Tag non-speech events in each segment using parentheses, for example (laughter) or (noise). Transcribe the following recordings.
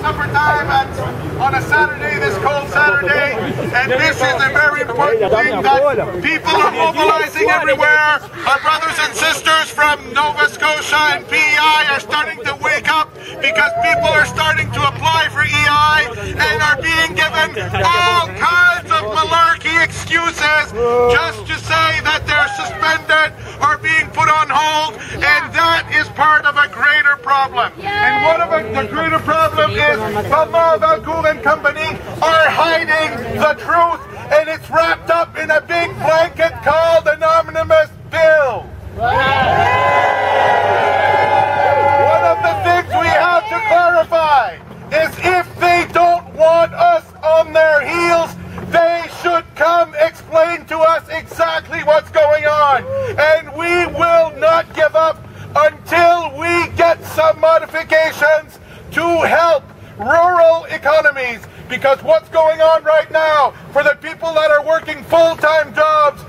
supper time at, on a Saturday, this cold Saturday, and this is a very important thing that people are mobilizing everywhere. Our brothers and sisters from Nova Scotia and PEI are starting to wake up because people are starting to apply for EI and are being given all kinds of malarkey excuses just to say that they're suspended or being put on hold, and that is part of a greater problem. And one of the greater problem is Balmain Valcourt and Company are hiding the truth, and it's wrapped up in a big blanket called an omnibus bill. One of the things we have to clarify is if they don't want us on their heels, they should come explain to us exactly what's going on. And we will not give up until we get some modifications to help rural economies. Because what's going on right now for the people that are working full-time jobs,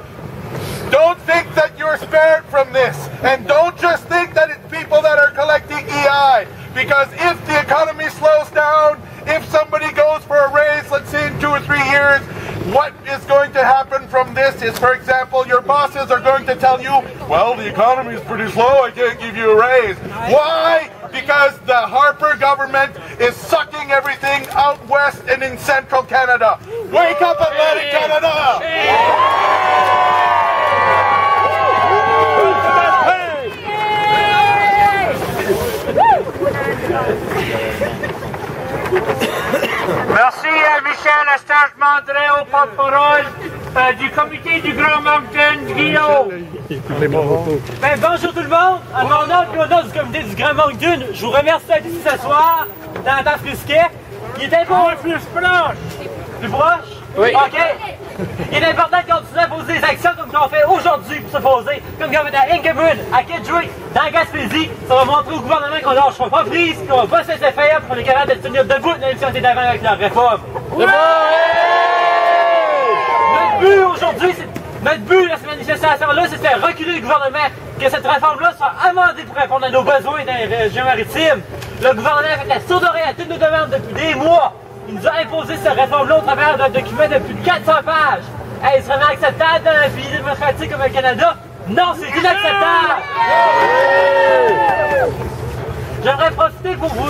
don't think that you're spared from this. And don't just think that it's people that are collecting EI. Because if the economy slows down, if somebody goes for a raise, let's say in two or three years, what is going to happen from this is, for example, your bosses are going to tell you, well, the economy is pretty slow, I can't give you a raise. Why? Because the Harper government is sucking everything out west and in central Canada. Wake up, Atlantic Canada! Merci à Michel Estage-Mandré au porte-parole euh, du comité du Grand Moncton, Guillaume. Ben, bonjour tout le monde. À mon nom au nom du comité du Grand Moncton, je vous remercie d'être ici ce soir dans le temps frisquet. Il est important. Plus proche. Plus proche? Oui. OK. Il est important de continuer à poser des actions comme on fait aujourd'hui pour se poser. Comme on fait à Ingebrun, à Kedgewick, dans Gaspésie. Ça va montrer au gouvernement qu'on lâche pas prise, qu'on va se laisser faire, qu'on est capable de tenir debout dans l'émission d'avant avec la réforme. Notre but aujourd'hui, notre but de cette manifestation-là, c'est de faire reculer le gouvernement, que cette réforme-là soit amendée pour répondre à nos besoins dans les régions maritimes. Le gouvernement a fait la sourde oreille à toutes nos demandes depuis des mois. Il nous a imposé cette réforme-là au travers d'un document de plus de 400 pages. Est-ce vraiment acceptable dans un pays démocratique comme le Canada? Non, c'est inacceptable! J'aimerais profiter pour vous,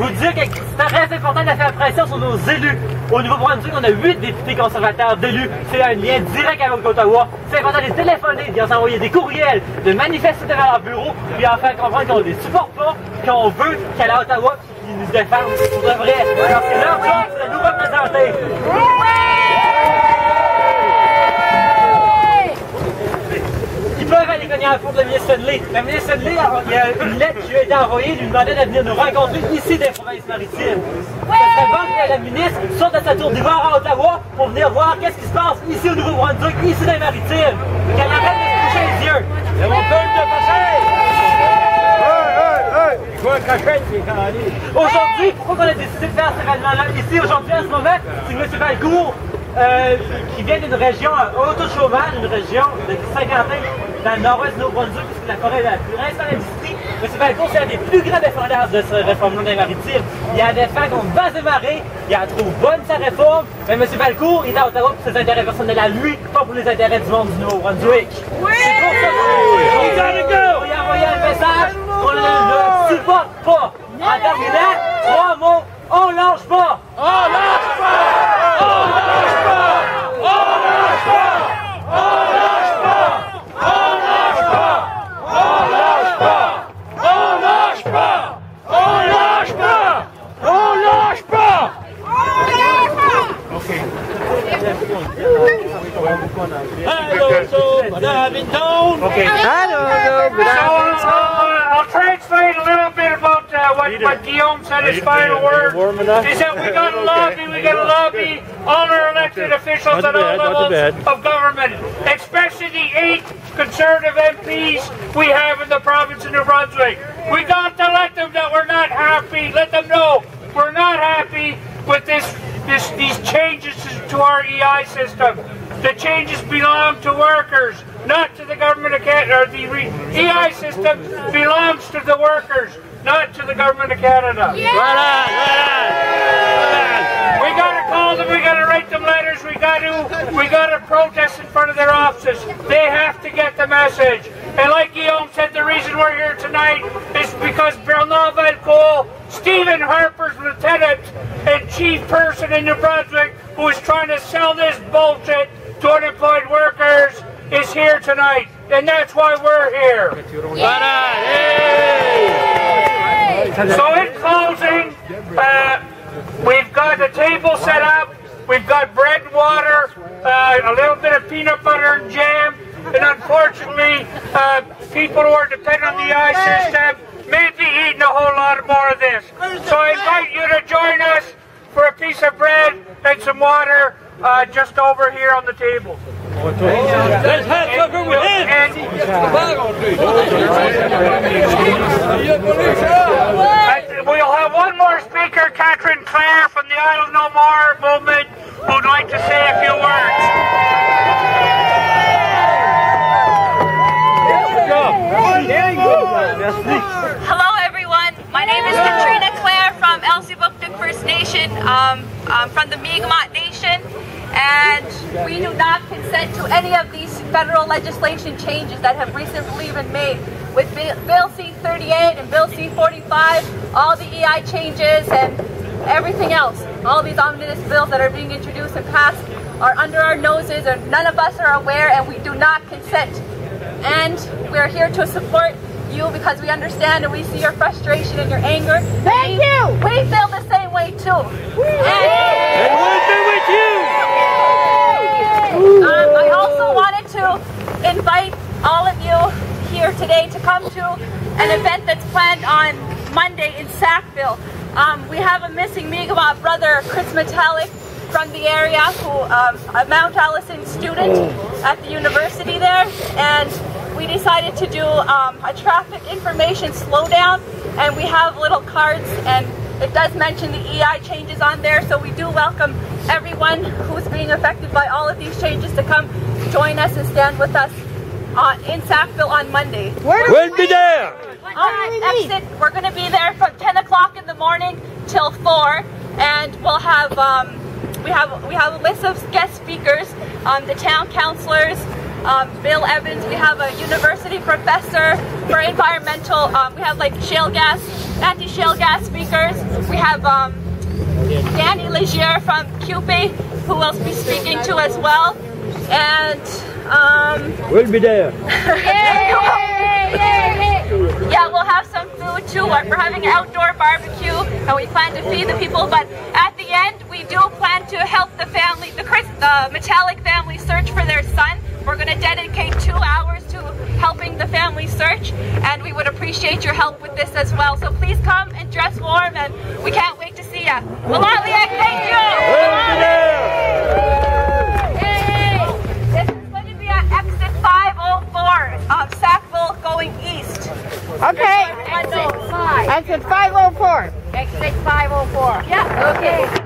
vous dire que c'est très important de faire pression sur nos élus. Au Nouveau-Brunswick, on a huit députés conservateurs d'élus. C'est un lien direct avec Ottawa. C'est important de les téléphoner, de leur envoyer des courriels, de manifester devant leur bureau, puis en faire comprendre qu'on ne les supporte pas, qu'on veut qu'elle à Ottawa, qu'ils nous défendent pour de vrai. Parce de nous représenter. Peuvent aller cogner à la porte de la ministre Sedley. La ministre Sedley, il y a une lettre qui lui a été envoyée lui demandant de venir nous rencontrer ici des provinces maritimes. Ça serait bon que la ministre sorte de sa tour d'ivoire à Ottawa pour venir voir qu'est-ce qui se passe ici au Nouveau-Brunswick, ici dans les maritimes. Qu'elle arrête de se coucher les yeux. C'est mon peuple de passer. Je vois un cachet qui est carré. Aujourd'hui, pourquoi on a décidé de faire ce événement-là ici aujourd'hui en ce moment, c'est que M. Valcourt, euh, qui vient d'une région à haut taux de chômage, une région de Saint-Quentin, dans le nord-ouest de Nouveau-Brunswick, puisque la forêt est la plus principale industrie. M. Valcourt, c'est un des plus grands défendeurs de cette réforme-là dans les maritimes. Il a défend contre base de marée, il a trouvé bonne sa réforme, mais M. Valcourt, il est à Ottawa pour ses intérêts personnels à lui, pas pour les intérêts du monde du Nouveau-Brunswick. Oui! C'est pour ça qu'on lui a envoyé un message qu'on ne le supporte pas. En terminant, trois mots, on lâche pas! On lâche pas! Word. He said we got to lobby, we got to lobby all our elected officials at all levels of government, especially the eight conservative MPs we have in the province of New Brunswick. We got to let them know we're not happy. Let them know we're not happy with this, this these changes to our EI system. The changes belong to workers, not to the government of Canada. Or the re- EI system belongs to the workers, not to the government of Canada. Voilà, voilà. protest in front of their offices. They have to get the message. And like Guillaume said, the reason we're here tonight is because Bernard Valcourt, Stephen Harper's lieutenant and chief person in New Brunswick, who is trying to sell this bullshit to unemployed workers, is here tonight. And that's why we're here. So in closing, uh, we've got the table set up. We've got bread and water, uh, a little bit of peanut butter and jam, and unfortunately, uh, people who are dependent on the eye system may be eating a whole lot more of this. So I invite you to join us for a piece of bread and some water uh, just over here on the table. Let's have sucker with him. And, and we'll have one more speaker, Catherine Clare from the Idle No More movement, who'd like to say a few words. Hello, everyone. My name is Katrina Clare from Elsipogtog First Nation, um, um, from the Mi'kmaq Nation, and we do not consent to any of these federal legislation changes that have recently been made with Bill C-38 and Bill C-45, all the EI changes and everything else. All these omnibus bills that are being introduced and passed are under our noses, and none of us are aware, and we do not consent. And we're here to support you because we understand and we see your frustration and your anger. Thank you. We feel the same way too. And, we've been with you. um, I also wanted to invite all of you here today to come to an event that's planned on Monday in Sackville. Um, we have a missing Mi'kmaq brother, Chris Metallic, from the area, who um, a Mount Allison student at the university there, and we decided to do um, a traffic information slowdown, and we have little cards, and it does mention the EI changes on there, so we do welcome everyone who's being affected by all of these changes to come join us and stand with us on, in Sackville on Monday. We'll be there. On exit, we're going to be there from 10 o'clock in the morning till 4, and we'll have um, we have we have a list of guest speakers, um, the town councilors, um, Bill Evans. We have a university professor for environmental. Um, we have like shale gas, anti-shale gas speakers. We have um, Danny Légère from CUPE, who will be speaking to as well, and. Um, We'll be there. (laughs) yeah, we'll have some food too. We're we're having an outdoor barbecue, and we plan to feed the people. But at the end, we do plan to help the family, the Chris, the Metallic family, search for their son. We're going to dedicate two hours to helping the family search, and we would appreciate your help with this as well. So please come and dress warm, and we can't wait to see ya. Malaliak, thank you. This is going to be at exit 504 of um, Sackville going east. Okay. Exit 5. Exit 504. Exit 504. Yeah, okay.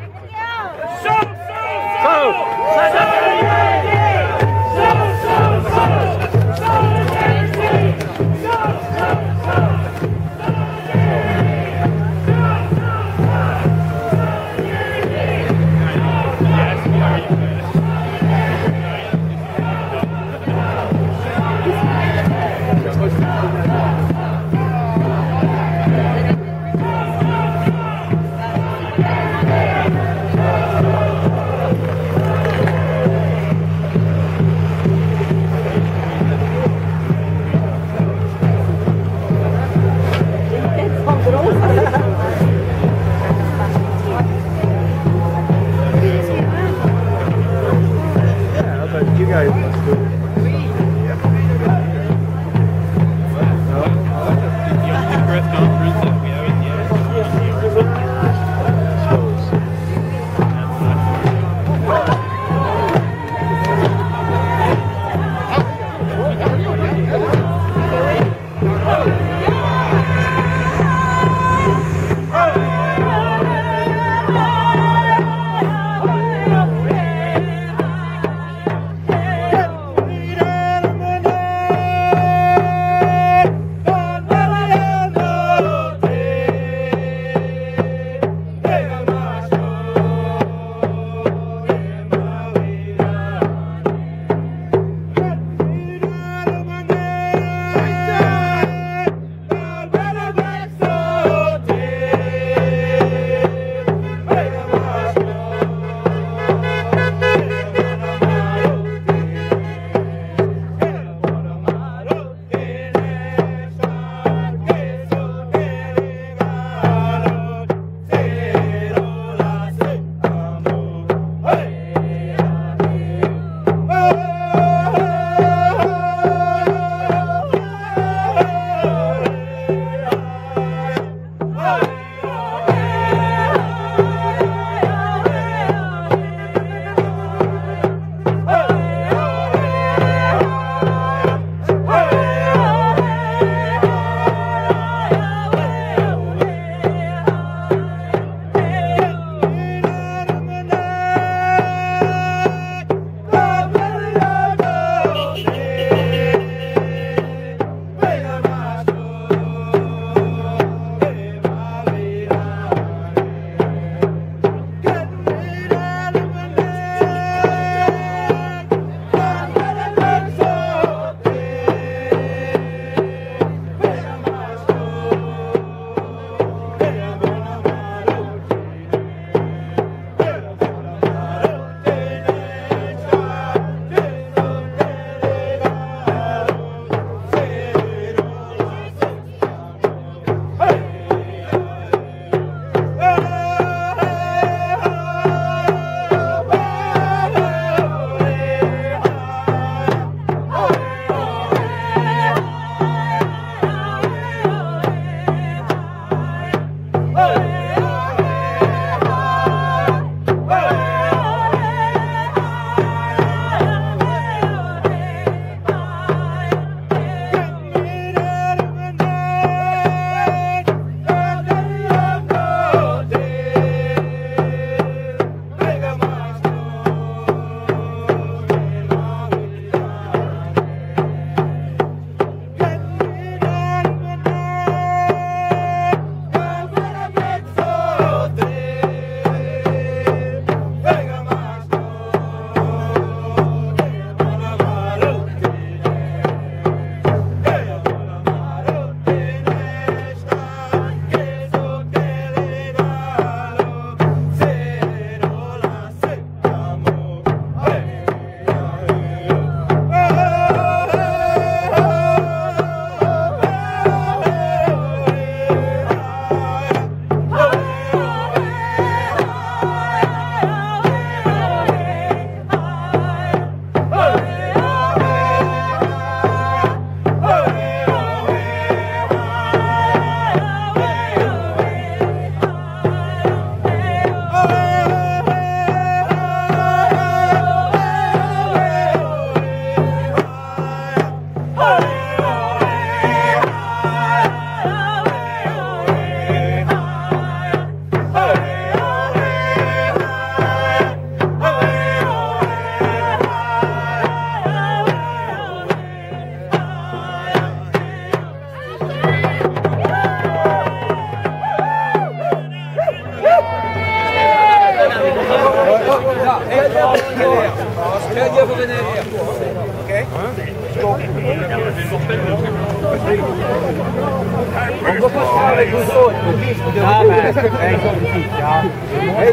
Hey,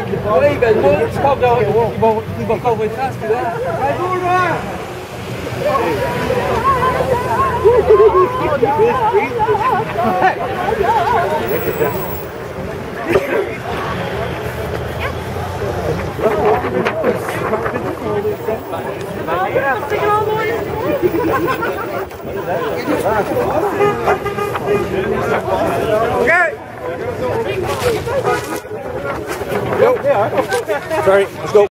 ik ben mooi. Ik stap daar. Ik ben koud voor het gras. Hij doet maar. Okay. Sorry, let's go.